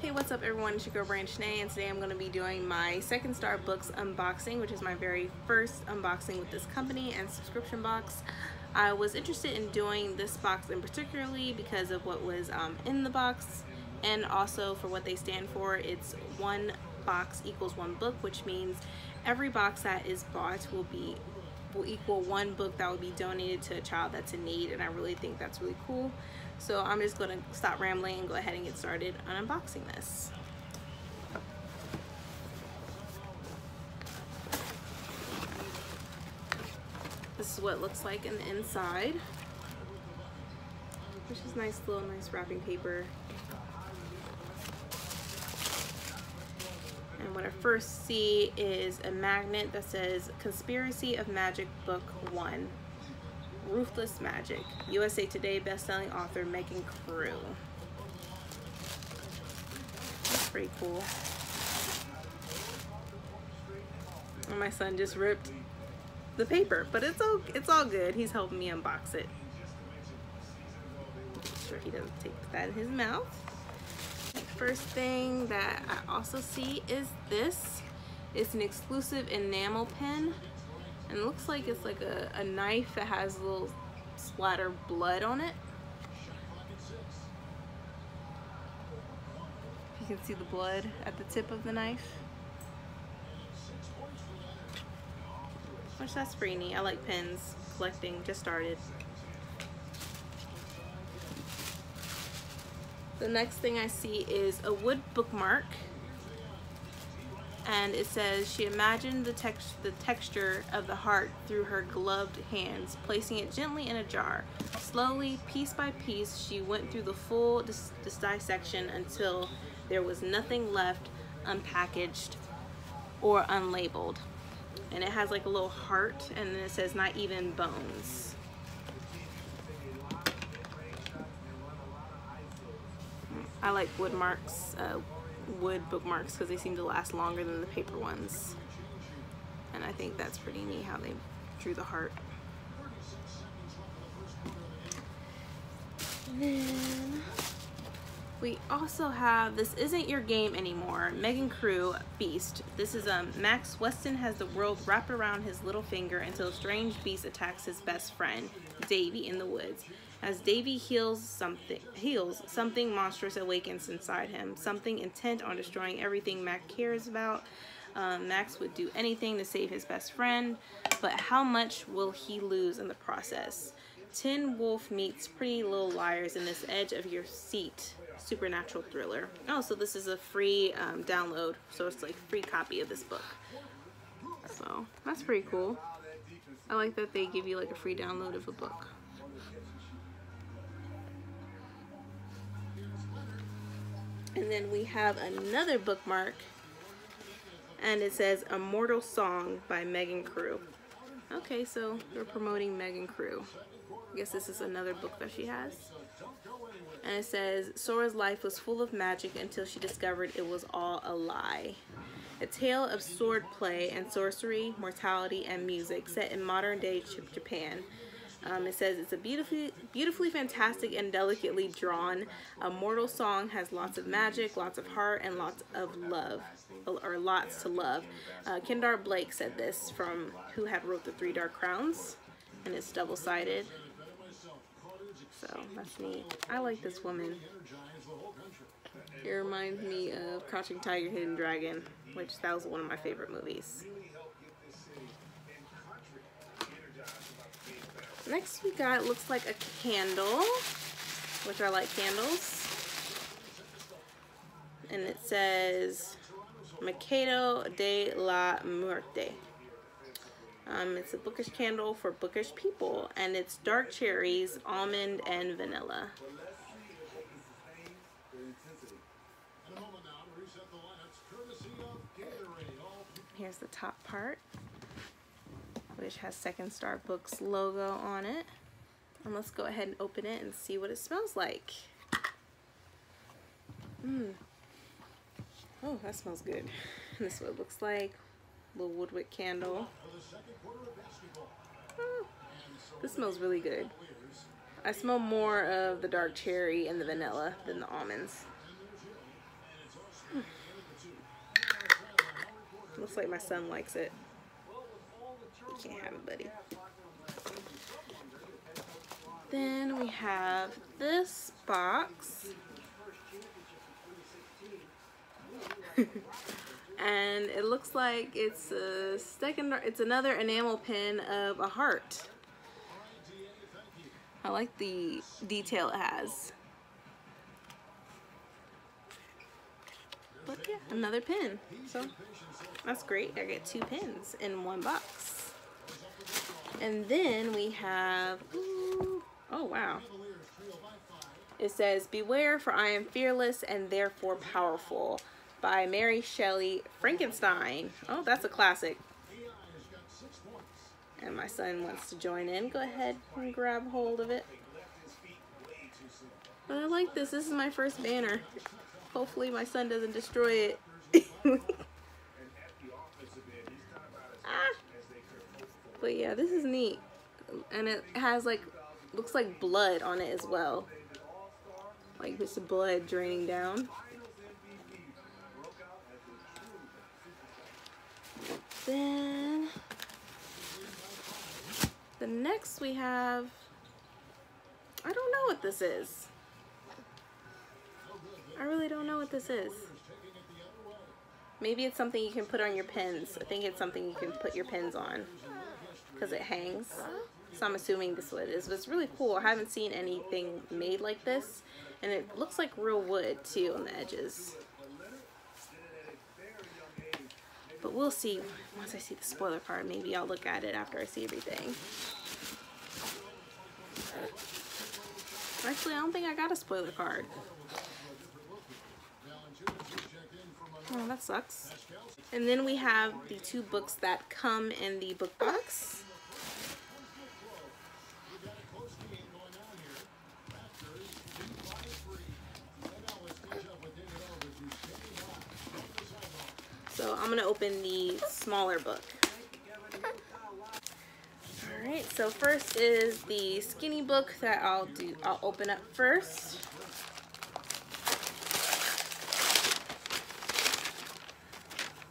Hey, what's up everyone? It's your girl Brandie and today I'm going to be doing my Second Star Books unboxing, which is my very first unboxing with this company and subscription box. I was interested in doing this box in particularly because of what was um, in the box and also for what they stand for. It's one box equals one book, which means every box that is bought will be will equal one book that will be donated to a child that's in need and I really think that's really cool. So I'm just going to stop rambling and go ahead and get started on unboxing this. This is what it looks like in the inside. Which is nice little nice wrapping paper. What I first see is a magnet that says Conspiracy of Magic Book 1. Ruthless Magic. USA Today bestselling author Megan Crewe. That's pretty cool. And my son just ripped the paper, but it's all it's all good. He's helping me unbox it. Make sure he doesn't take that in his mouth. First thing that I also see is this. It's an exclusive enamel pen. And it looks like it's like a, a knife that has a little splatter blood on it. You can see the blood at the tip of the knife. Which that's pretty neat. I like pens. Collecting just started. The next thing I see is a wood bookmark and it says she imagined the text the texture of the heart through her gloved hands, placing it gently in a jar. Slowly, piece by piece, she went through the full dis dis dissection until there was nothing left unpackaged or unlabeled. And it has like a little heart, and then it says not even bones. I like wood marks, uh, wood bookmarks because they seem to last longer than the paper ones. And I think that's pretty neat how they drew the heart. then we also have This Isn't Your Game Anymore, Megan Crewe, Beast. This is um, Max Weston has the world wrapped around his little finger until a strange beast attacks his best friend, Davy, in the woods. As Davy heals something, heals, something monstrous awakens inside him, something intent on destroying everything Mac cares about. Um, Max would do anything to save his best friend, but how much will he lose in the process? Teen Wolf meets Pretty Little Liars in this edge of your seat supernatural thriller. Oh, so this is a free um, download, so it's like free copy of this book. So that's pretty cool. I like that they give you like a free download of a book. And then we have another bookmark and it says Immortal Song by Megan Crewe. Okay, so they're promoting Megan Crewe. I guess this is another book that she has. And it says, Sora's life was full of magic until she discovered it was all a lie. A tale of sword play and sorcery, mortality, and music set in modern day Japan. Um, it says it's a beautifully, beautifully fantastic and delicately drawn. Immortal Song has lots of magic, lots of heart, and lots of love, or lots to love. Uh, Kendare Blake said this from who had wrote the Three Dark Crowns, and it's double-sided. So that's neat. I like this woman. It reminds me of Crouching Tiger, Hidden Dragon, which that was one of my favorite movies. Next we got, looks like a candle, which I like candles. And it says Mercado de la Muerte. Um, it's a bookish candle for bookish people, and it's dark cherries, almond, and vanilla. Here's the top part which has Second Star Books logo on it. And let's go ahead and open it and see what it smells like. Mmm. Oh, that smells good. This is what it looks like. Little woodwick candle. Oh, this smells really good. I smell more of the dark cherry and the vanilla than the almonds. Hmm. Looks like my son likes it. You can't have it, buddy. Then we have this box. and it looks like it's a second it's another enamel pin of a heart. I like the detail it has. But yeah another pin. So that's great. I get two pins in one box and then we have ooh, oh wow it says beware for I am fearless and therefore powerful by Mary Shelley Frankenstein. Oh, that's a classic. And my son wants to join in. Go ahead and grab hold of it. But I like this. This is my first banner. Hopefully my son doesn't destroy it. But yeah, this is neat. And it has like, looks like blood on it as well. Like this blood draining down. then the next we have, I don't know what this is. I really don't know what this is. Maybe it's something you can put on your pins. I think it's something you can put your pins on because it hangs. So I'm assuming this is what it is. But it's really cool. I haven't seen anything made like this. And it looks like real wood too on the edges. But we'll see once I see the spoiler card. Maybe I'll look at it after I see everything. Actually, I don't think I got a spoiler card. Oh, that sucks. And then we have the two books that come in the book box. So I'm gonna open the smaller book. Alright, so first is the skinny book that I'll do I'll open up first.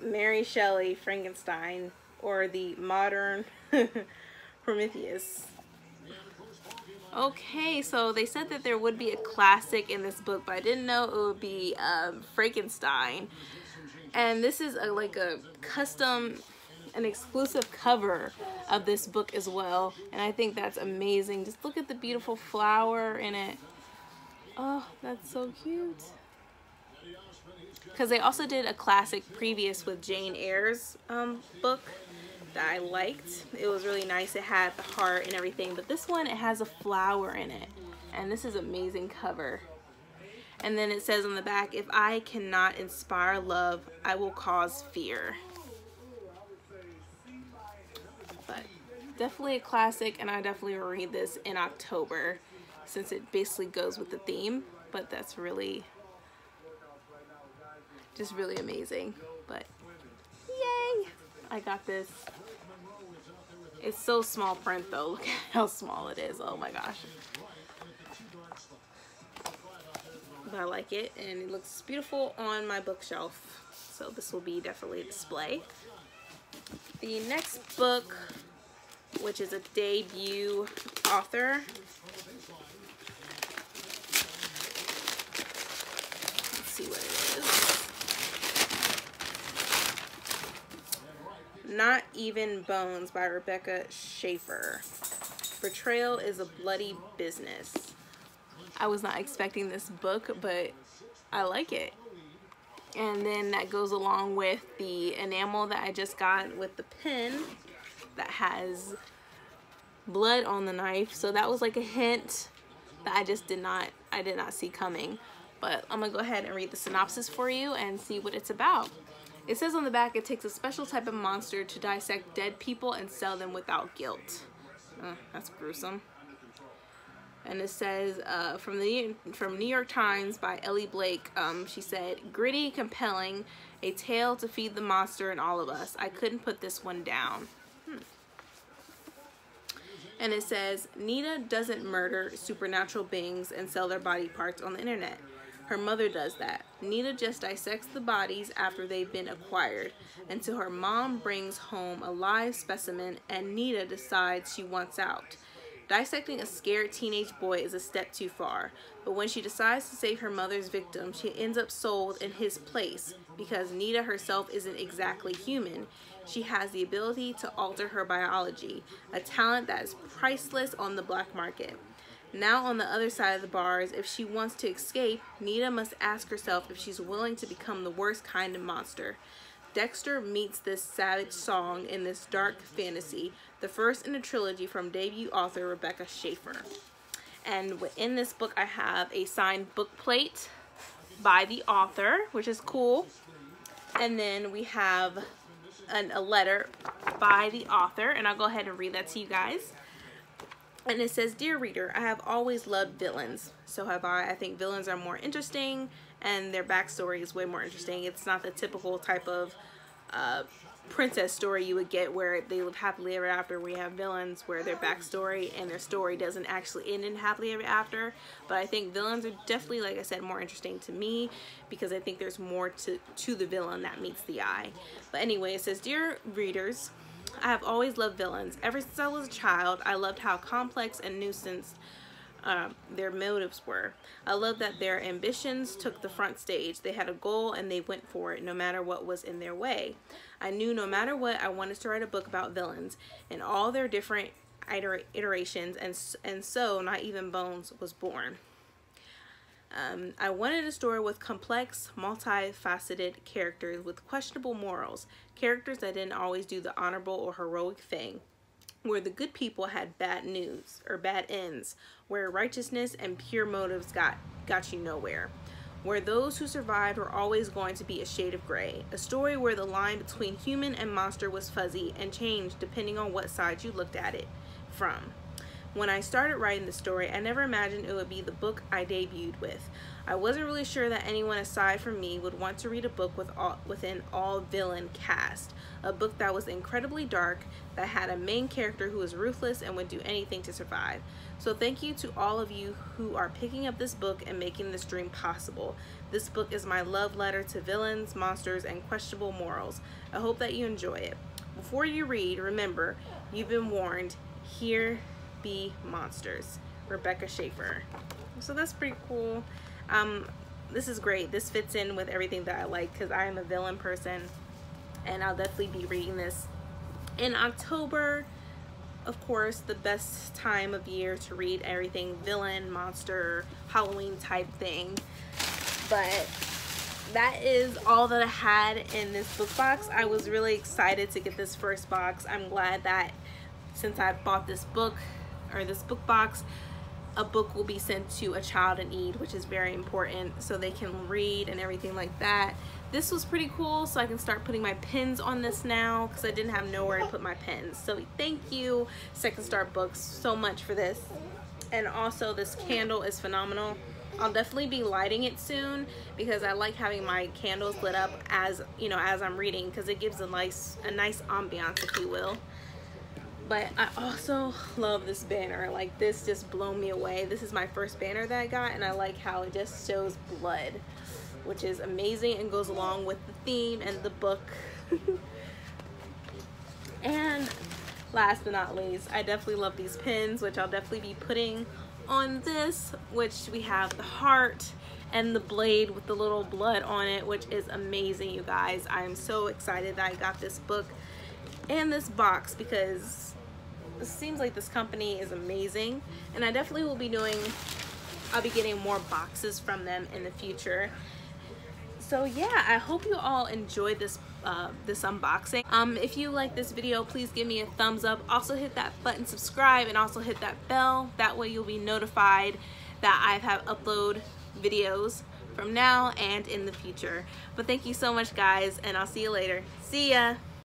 Mary Shelley Frankenstein or the modern Prometheus. Okay, so they said that there would be a classic in this book, but I didn't know it would be um, Frankenstein and this is a, like a custom an exclusive cover of this book as well. And I think that's amazing. Just look at the beautiful flower in it. Oh that's so cute. Because they also did a classic previous with Jane Eyre's um, book that I liked. It was really nice. It had the heart and everything. But this one it has a flower in it. And this is amazing cover and then it says on the back, if I cannot inspire love, I will cause fear. But definitely a classic, and I definitely will read this in October since it basically goes with the theme. But that's really, just really amazing. But yay! I got this. It's so small print though. Look at how small it is. Oh my gosh. But I like it and it looks beautiful on my bookshelf. So this will be definitely a display. The next book, which is a debut author. Let's see what it is. Not Even Bones by Rebecca Schaeffer. Betrayal is a bloody business. I was not expecting this book, but I like it. And then that goes along with the enamel that I just got with the pin that has blood on the knife. So that was like a hint that I just did not, I did not see coming. But I'm gonna go ahead and read the synopsis for you and see what it's about. It says on the back, it takes a special type of monster to dissect dead people and sell them without guilt. Uh, that's gruesome and it says uh, from the from New York Times by Ellie Blake. Um, she said, "Gritty, compelling, a tale to feed the monster in all of us. I couldn't put this one down." Hmm. And it says, Nita doesn't murder supernatural beings and sell their body parts on the internet. Her mother does that. Nita just dissects the bodies after they've been acquired until her mom brings home a live specimen and Nita decides she wants out. Dissecting a scared teenage boy is a step too far, but when she decides to save her mother's victim, she ends up sold in his place because Nita herself isn't exactly human. She has the ability to alter her biology, a talent that is priceless on the black market. Now on the other side of the bars, if she wants to escape, Nita must ask herself if she's willing to become the worst kind of monster. Dexter meets this savage song in this dark fantasy, the first in a trilogy from debut author Rebecca Schaeffer. And in this book, I have a signed book plate by the author, which is cool. And then we have an, a letter by the author, and I'll go ahead and read that to you guys. And it says, Dear reader, I have always loved villains. So have I. I think villains are more interesting and their backstory is way more interesting. It's not the typical type of uh, princess story you would get where they live happily ever after we have villains where their backstory and their story doesn't actually end in happily ever after but I think villains are definitely like I said more interesting to me because I think there's more to to the villain that meets the eye but anyway it says dear readers I have always loved villains ever since I was a child I loved how complex and nuisance um, their motives were. I love that their ambitions took the front stage. They had a goal and they went for it no matter what was in their way. I knew no matter what, I wanted to write a book about villains and all their different iterations and, and so Not Even Bones was born. Um, I wanted a story with complex, multifaceted characters with questionable morals, characters that didn't always do the honorable or heroic thing where the good people had bad news or bad ends, where righteousness and pure motives got, got you nowhere, where those who survived were always going to be a shade of gray, a story where the line between human and monster was fuzzy and changed depending on what side you looked at it from. When I started writing the story, I never imagined it would be the book I debuted with. I wasn't really sure that anyone aside from me would want to read a book with all, with an all-villain cast, a book that was incredibly dark, that had a main character who was ruthless and would do anything to survive. So thank you to all of you who are picking up this book and making this dream possible. This book is my love letter to villains, monsters, and questionable morals. I hope that you enjoy it. Before you read, remember, you've been warned. Here be monsters. Rebecca Schaeffer. So that's pretty cool. Um, this is great. This fits in with everything that I like because I am a villain person and I'll definitely be reading this in October. Of course, the best time of year to read everything villain, monster, Halloween type thing. But that is all that I had in this book box. I was really excited to get this first box. I'm glad that since I bought this book, or this book box, a book will be sent to a child in need, which is very important so they can read and everything like that. This was pretty cool, so I can start putting my pins on this now because I didn't have nowhere to put my pins. So thank you, Second Star Books, so much for this. And also, this candle is phenomenal. I'll definitely be lighting it soon because I like having my candles lit up as you know as I'm reading because it gives a nice a nice ambiance if you will but I also love this banner. Like this just blew me away. This is my first banner that I got and I like how it just shows blood which is amazing and goes along with the theme and the book. And last but not least I definitely love these pins which I'll definitely be putting on this which we have the heart and the blade with the little blood on it which is amazing you guys. I'm so excited that I got this book and this box because it seems like this company is amazing and I definitely will be doing I'll be getting more boxes from them in the future. So yeah I hope you all enjoyed this uh, this unboxing. Um, if you like this video please give me a thumbs up. Also hit that button subscribe and also hit that bell. That way you'll be notified that I have upload videos from now and in the future. But thank you so much guys and I'll see you later. See ya